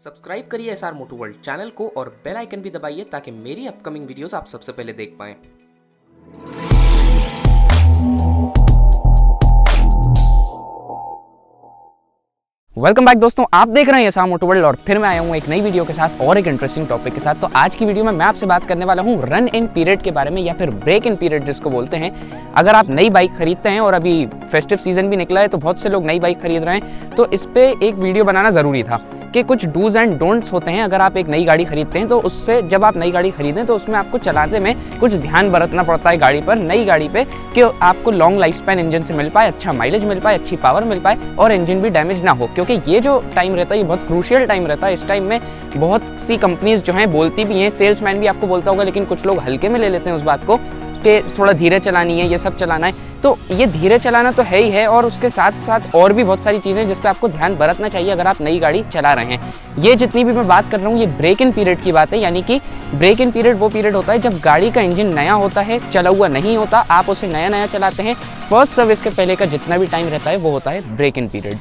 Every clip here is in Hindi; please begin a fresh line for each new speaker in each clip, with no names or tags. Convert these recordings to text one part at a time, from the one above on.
सब्सक्राइब करिए S R Motu world channel को और बेल आइकन भी दबाइए ताकि मेरी अपकमिंग वीडियोस आप सबसे पहले देख पाएँ।
वेलकम बैक दोस्तों, आप देख रहे हैं यसा मोटो वर्ल्ड और फिर मैं आया हूँ एक नई वीडियो के साथ और एक इंटरेस्टिंग टॉपिक के साथ। तो आज की वीडियो में मैं आपसे बात करने वाला हूँ रन इन पीरियड के बारे में या फिर ब्रेक इन पीरियड जिसको बोलते हैं। अगर आप नई बाइक खरीदते हैं और अभी फेस्टिव सीज़न भी निकला है तो बहुत से लोग नई बाइक खरीद रहे हैं। तो इस पर एक वीडियो बनाना ज़रूरी था। कि कुछ डूज एंड डोंट्स होते हैं, अगर आप एक नई गाड़ी खरीदते हैं तो उससे जब आप नई गाड़ी खरीदें तो उसमें आपको चलाने में कुछ ध्यान बरतना पड़ता है गाड़ी पर, नई गाड़ी पे, कि आपको लॉन्ग लाइफ स्पैन इंजन से मिल पाए अच्छा माइलेज मिल पाए, अच्छी पावर मिल पाए, और इंजन भी डैमेज ना हो। क्योंकि ये जो टाइम रहता है, ये बहुत क्रूशियल टाइम रहता है। इस टाइम में बहुत सी कंपनीज़ जो हैं, बोलती भी हैं सेल्समैन भी आपको बोलता होगा, लेकिन कुछ लोग हल्के में ले लेते हैं उस बात को। कि थोड़ा धीरे चलानी है, ये सब चलाना है। तो ये धीरे चलाना तो है ही है और उसके साथ साथ और भी बहुत सारी चीज़ें जिस पर आपको ध्यान बरतना चाहिए अगर आप नई गाड़ी चला रहे हैं। ये जितनी भी मैं बात कर रहा हूँ, ये ब्रेक इन पीरियड की बात है, यानी कि ब्रेक इन पीरियड वो पीरियड होता है जब गाड़ी का इंजन नया होता है, चला हुआ नहीं होता, आप उसे नया नया चलाते हैं। फ़र्स्ट सर्विस के पहले का जितना भी टाइम रहता है, वो होता है ब्रेक इन पीरियड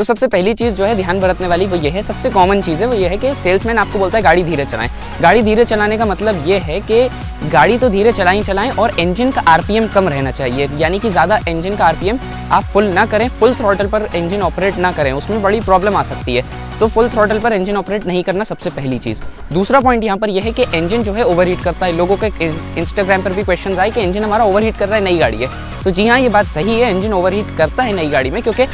तो सबसे पहली चीज़ जो है ध्यान बरतने वाली वो ये है, सबसे कॉमन चीज़ है वो ये है कि सेल्समैन आपको बोलता है गाड़ी धीरे चलाएँ। गाड़ी धीरे चलाने का मतलब ये है कि गाड़ी तो धीरे चलाएँ चलाएँ और इंजन का आरपीएम कम रहना चाहिए। यानी कि ज़्यादा इंजन का आरपीएम आप फुल ना करें फुल थ्रोटल पर इंजन ऑपरेट ना करें, उसमें बड़ी प्रॉब्लम आ सकती है। तो फुल थ्रोटल पर इंजन ऑपरेट नहीं करना सबसे पहली चीज़। दूसरा पॉइंट यहाँ पर यह है कि इंजन जो है ओवरहीट करता है। लोगों के इंस्टाग्राम पर भी क्वेश्चन आए कि इंजन हमारा ओवरहीट कर रहा है नई गाड़ी है। तो जी हाँ ये बात सही है इंजन ओवरहीट करता है नई गाड़ी में क्योंकि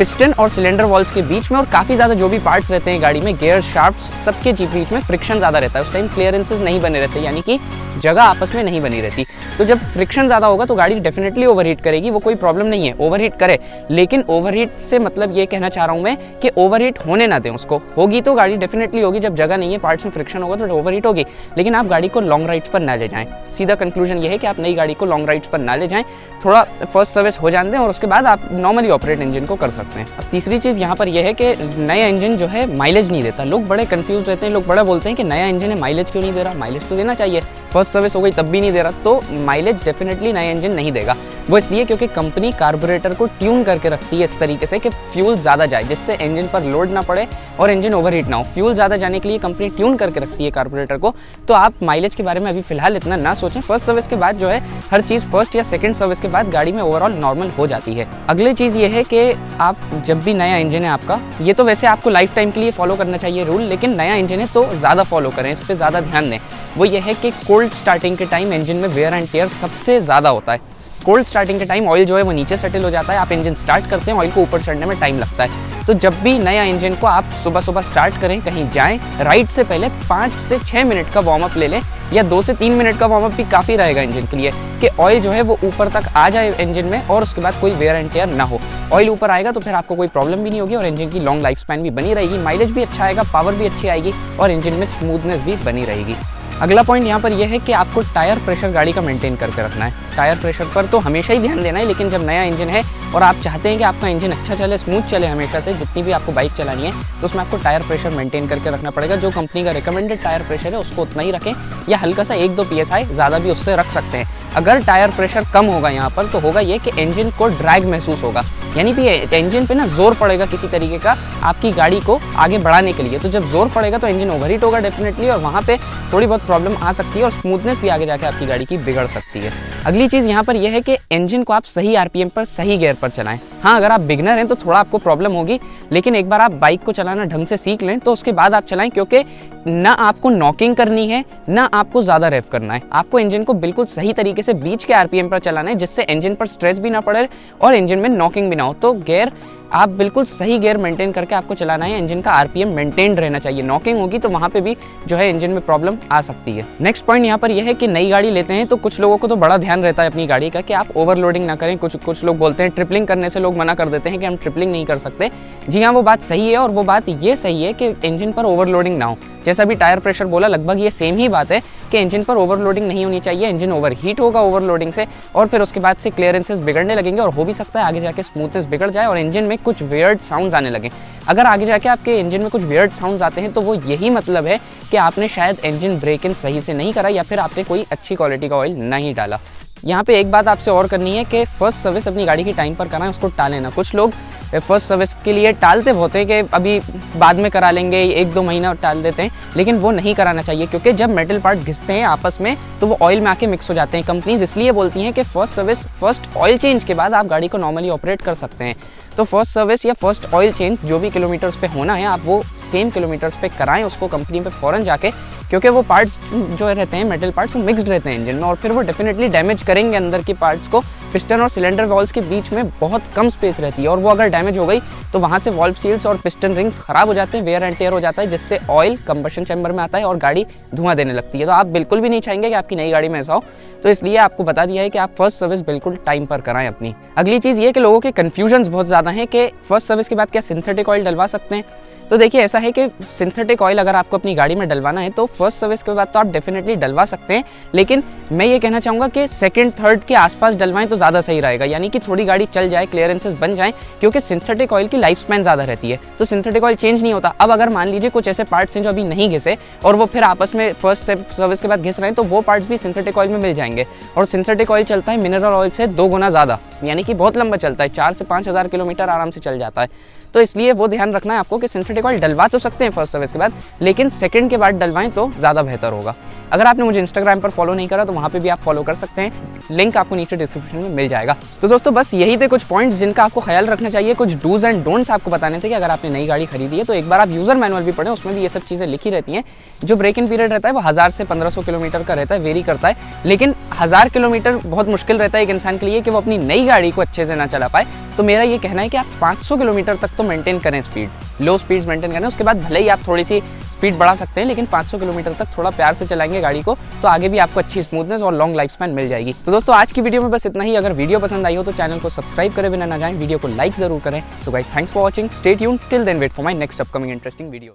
पिस्टन और सिलेंडर वॉल्स के बीच में और काफ़ी ज़्यादा जो भी पार्ट्स रहते हैं गाड़ी में गेयर शाफ्ट सबके बीच में फ्रिक्शन ज़्यादा रहता है। उस टाइम क्लियरेंसेज नहीं बने रहते, यानी कि जगह आपस में नहीं बनी रहती। तो जब फ्रिक्शन ज़्यादा होगा तो गाड़ी डेफिनेटली ओवरहीट करेगी, वो कोई प्रॉब्लम नहीं है। ओवरहीट करे, लेकिन ओवरहीट से मतलब ये कहना चाह रहा हूँ मैं कि ओवरहीट होने ना दें उसको। होगी तो गाड़ी डेफिनेटली होगी, जब जगह नहीं है पार्ट्स में फ्रिक्शन होगा तो ओवरहीट होगी। लेकिन आप गाड़ी को लॉन्ग राइड्स पर ना ले जाएँ। सीधा कंक्लूजन ये है कि आप नई गाड़ी को लॉन्ग राइड्स पर ना ले जाएँ। थोड़ा फ़र्स्ट सर्विस हो जाने दें और उसके बाद आप नॉर्मली ऑपरेट इंजन को कर सकते हैं। अब तीसरी चीज़ यहाँ पर यह है कि नया इंजन जो है माइलेज नहीं देता। लोग बड़े कंफ्यूज रहते हैं, लोग बड़ा बोलते हैं कि नया इंजन है माइलेज क्यों नहीं दे रहा? माइलेज तो देना चाहिए। फ़र्स्ट सर्विस हो गई, तब भी नहीं दे रहा। तो माइलेज डेफिनेटली नया इंजन नहीं देगा। वो इसलिए क्योंकि कंपनी कार्बोरेटर को ट्यून करके रखती है इस तरीके से कि फ्यूल ज़्यादा जाए, जिससे इंजन पर लोड ना पड़े और इंजन ओवरहीट ना हो। फ्यूल ज़्यादा जाने के लिए कंपनी ट्यून करके रखती है कार्बोरेटर को। तो आप माइलेज के बारे में अभी फ़िलहाल इतना ना सोचें। फ़र्स्ट सर्विस के बाद जो है, हर चीज़ फ़र्स्ट या सेकेंड सर्विस के बाद गाड़ी में ओवरऑल नॉर्मल हो जाती है। अगली चीज़ ये है कि आप जब भी नया इंजन है आपका, ये तो वैसे आपको लाइफ टाइम के लिए फॉलो करना चाहिए रूल लेकिन नया इंजन है तो ज़्यादा फॉलो करें, इस पर ज़्यादा ध्यान दें। वो ये है कि कोल्ड स्टार्टिंग के टाइम इंजन में वेयर एंड टेयर सबसे ज़्यादा होता है। कोल्ड स्टार्टिंग के टाइम ऑयल जो है वो नीचे सेटल हो जाता है, आप इंजन स्टार्ट करते हैं ऑयल को ऊपर चढ़ने में टाइम लगता है। तो जब भी नया इंजन को आप सुबह सुबह स्टार्ट करें, कहीं जाएँ राइड से पहले पाँच से छः मिनट का वार्म अप ले लें, या दो से तीन मिनट का वार्म अप भी काफ़ी रहेगा इंजन के लिए, कि ऑयल जो है वो ऊपर तक आ जाए इंजन में और उसके बाद कोई वेयर एंड टेयर ना हो। ऑयल ऊपर आएगा तो फिर आपको कोई प्रॉब्लम भी नहीं होगी और इंजन की लॉन्ग लाइफ स्पैन भी बनी रहेगी माइलेज भी अच्छा आएगा पावर भी अच्छी आएगी और इंजन में स्मूथनेस भी बनी रहेगी। अगला पॉइंट यहाँ पर यह है कि आपको टायर प्रेशर गाड़ी का मेंटेन करके रखना है। टायर प्रेशर पर तो हमेशा ही ध्यान देना है, लेकिन जब नया इंजन है और आप चाहते हैं कि आपका इंजन अच्छा चले स्मूथ चले हमेशा से, जितनी भी आपको बाइक चलानी है तो उसमें आपको टायर प्रेशर मेंटेन करके रखना पड़ेगा। जो कंपनी का रिकमेंडेड टायर प्रेशर है, उसको उतना ही रखें या हल्का सा एक दो पी ज़्यादा भी उससे रख सकते हैं। अगर टायर प्रेशर कम होगा यहाँ पर तो होगा ये कि इंजन को ड्रैग महसूस होगा। यानी कि इंजन पे ना ज़ोर पड़ेगा किसी तरीके का आपकी गाड़ी को आगे बढ़ाने के लिए। तो जब ज़ोर पड़ेगा तो इंजन ओवरहीट होगा डेफिनेटली और वहाँ पे थोड़ी बहुत प्रॉब्लम आ सकती है और स्मूथनेस भी आगे जाके आपकी गाड़ी की बिगड़ सकती है। अगली चीज़ यहाँ पर यह है कि इंजन को आप सही आरपीएम पर, सही गेयर पर चलाएँ। हाँ अगर आप बिगनर हैं तो थोड़ा आपको प्रॉब्लम होगी, लेकिन एक बार आप बाइक को चलाना ढंग से सीख लें तो उसके बाद आप चलाएँ, क्योंकि ना आपको नॉकिंग करनी है, ना आपको ज़्यादा रेफ करना है। आपको इंजन को बिल्कुल सही तरीके से बीच के आरपीएम पर चलाना है, जिससे इंजन पर स्ट्रेस भी ना पड़े और इंजन में नॉकिंग भी ना हो तो गेयर आप बिल्कुल सही गियर मेंटेन करके आपको चलाना है इंजन का आरपीएम मेंटेन रहना चाहिए। नॉकिंग होगी तो वहाँ पे भी जो है इंजन में प्रॉब्लम आ सकती है। नेक्स्ट पॉइंट यहाँ पर यह है कि नई गाड़ी लेते हैं तो कुछ लोगों को तो बड़ा ध्यान रहता है अपनी गाड़ी का कि आप ओवरलोडिंग ना करें। कुछ कुछ लोग बोलते हैं ट्रिपलिंग करने से लोग मना कर देते हैं कि हम ट्रिपलिंग नहीं कर सकते। जी हाँ वो बात सही है और वो बात ये सही है कि इंजन पर ओवरलोडिंग ना हो। जैसा भी टायर प्रेशर बोला, लगभग ये सेम ही बात है कि इंजन पर ओवरलोडिंग नहीं होनी चाहिए। इंजन ओवर हीट होगा ओवरलोडिंग से और फिर उसके बाद से क्लियरेंसेस बिगड़ने लगेंगे और हो भी सकता है आगे जाके स्मूथनेस बिगड़ जाए और इंजन में कुछ वेयर्ड साउंड्स आने लगे। अगर आगे जाके आपके इंजन में कुछ वेयर्ड साउंड्स आते हैं तो वो यही मतलब है कि आपने शायद इंजन ब्रेक इन सही से नहीं करा या फिर आपने कोई अच्छी क्वालिटी का ऑयल नहीं डाला। यहाँ पे एक बात आपसे और करनी है कि फ़र्स्ट सर्विस अपनी गाड़ी की टाइम पर कराएँ उसको टालें ना। कुछ लोग फ़र्स्ट सर्विस के लिए टालते बहुत हैं कि अभी बाद में करा लेंगे, एक दो महीना टाल देते हैं, लेकिन वो नहीं कराना चाहिए, क्योंकि जब मेटल पार्ट्स घिसते हैं आपस में तो वो ऑयल में आके मिक्स हो जाते हैं। कंपनीज़ इसलिए बोलती हैं कि first service first oil change के बाद आप गाड़ी को नॉर्मली ऑपरेट कर सकते हैं। तो फ़र्स्ट सर्विस या फ़र्स्ट ऑयल चेंज जो भी किलोमीटर्स पे होना है, आप वो सेम किलोमीटर्स पे कराएँ, उसको कंपनी पे फ़ौरन जाके, क्योंकि वो पार्ट्स जो रहते हैं मेटल पार्ट्स वो मिक्सड रहते हैं इंजन में, और फिर वो डेफिनेटली डैमेज करेंगे अंदर की पार्ट्स को। पिस्टन और सिलेंडर वॉल्स के बीच में बहुत कम स्पेस रहती है और वो अगर डैमेज हो गई तो वहाँ से वॉल्व सील्स और पिस्टन रिंग्स खराब हो जाते हैं वेयर एंड टेयर हो जाता है, जिससे ऑयल कंबर्शन चैम्बर में आता है और गाड़ी धुआँ देने लगती है। तो आप बिल्कुल भी नहीं चाहेंगे कि आपकी नई गाड़ी में ऐसा हो। तो इसलिए आपको बता दिया है कि आप फ़र्स्ट सर्विस बिल्कुल टाइम पर कराएँ अपनी। अगली चीज़ ये कि लोगों के कन्फ्यूज़न बहुत ज़्यादा है कि फ़र्स्ट सर्विस के बाद क्या सिंथेटिक ऑयल डलवा सकते हैं। तो देखिए, ऐसा है कि सिंथेटिक ऑयल अगर आपको अपनी गाड़ी में डलवाना है तो फ़र्स्ट सर्विस के बाद तो आप डेफिनेटली डलवा सकते हैं। लेकिन मैं ये कहना चाहूँगा कि सेकंड थर्ड के आसपास डलवाएँ तो ज़्यादा सही रहेगा। यानी कि थोड़ी गाड़ी चल जाए क्लियरेंसेस बन जाए, क्योंकि सिंथेटिक ऑयल की लाइफ स्पैन ज़्यादा रहती है। तो सिंथेटिक ऑयल चेंज नहीं होता। अब अगर मान लीजिए कुछ ऐसे पार्ट्स हैं जो अभी नहीं घिसे, और वो फिर आपस में फ़र्स्ट सर्विस के बाद घिस रहे हैं तो वो पार्ट्स भी सिंथेटिक ऑयल में मिल जाएँगे। और सिंथेटिक ऑयल चलता है मिनरल ऑयल से दो गुना ज़्यादा। यानी कि बहुत लंबा चलता है, चार से पाँच हज़ार किलोमीटर आराम से चल जाता है। तो इसलिए वो ध्यान रखना है आपको कि सिंथेटिक ऑयल डलवा तो सकते हैं फ़र्स्ट सर्विस के बाद, लेकिन सेकेंड के बाद डलवाएँ तो ज़्यादा बेहतर होगा। अगर आपने मुझे इंस्टाग्राम पर फॉलो नहीं करा तो वहाँ पे भी आप फॉलो कर सकते हैं। लिंक आपको नीचे डिस्क्रिप्शन में मिल जाएगा। तो दोस्तों, बस यही थे कुछ पॉइंट्स जिनका आपको ख्याल रखना चाहिए। कुछ डूज एंड डोंट्स आपको बताने थे कि अगर आपने नई गाड़ी खरीदी है तो एक बार आप यूज़र मैनुअल भी पढ़े, उसमें भी ये सब चीज़ें लिखी रहती हैं। जो ब्रेक इन पीरियड रहता है, वो हज़ार से पंद्रह किलोमीटर का रहता है वेरी करता है। लेकिन हज़ार किलोमीटर बहुत मुश्किल रहता है एक इंसान के लिए कि वो अपनी नई गाड़ी को अच्छे से ना चला पाए। तो मेरा ये कहना है कि आप 500 किलोमीटर तक तो मेंटेन करें स्पीड लो स्पीड मेंटेन करें, उसके बाद भले ही आप थोड़ी सी स्पीड बढ़ा सकते हैं, लेकिन 500 किलोमीटर तक थोड़ा प्यार से चलाएँगे गाड़ी को तो आगे भी आपको अच्छी स्मूथनेस और लॉन्ग लाइफ स्पैन मिल जाएगी। तो दोस्तों, आज की वीडियो में बस इतना ही। अगर वीडियो पसंद आई हो तो चैनल को सब्सक्राइब करें बिना ना जाए। वीडियो को लाइक ज़रूर करें। So guys thanks for watching stay यून till then wait for my next upcoming interesting video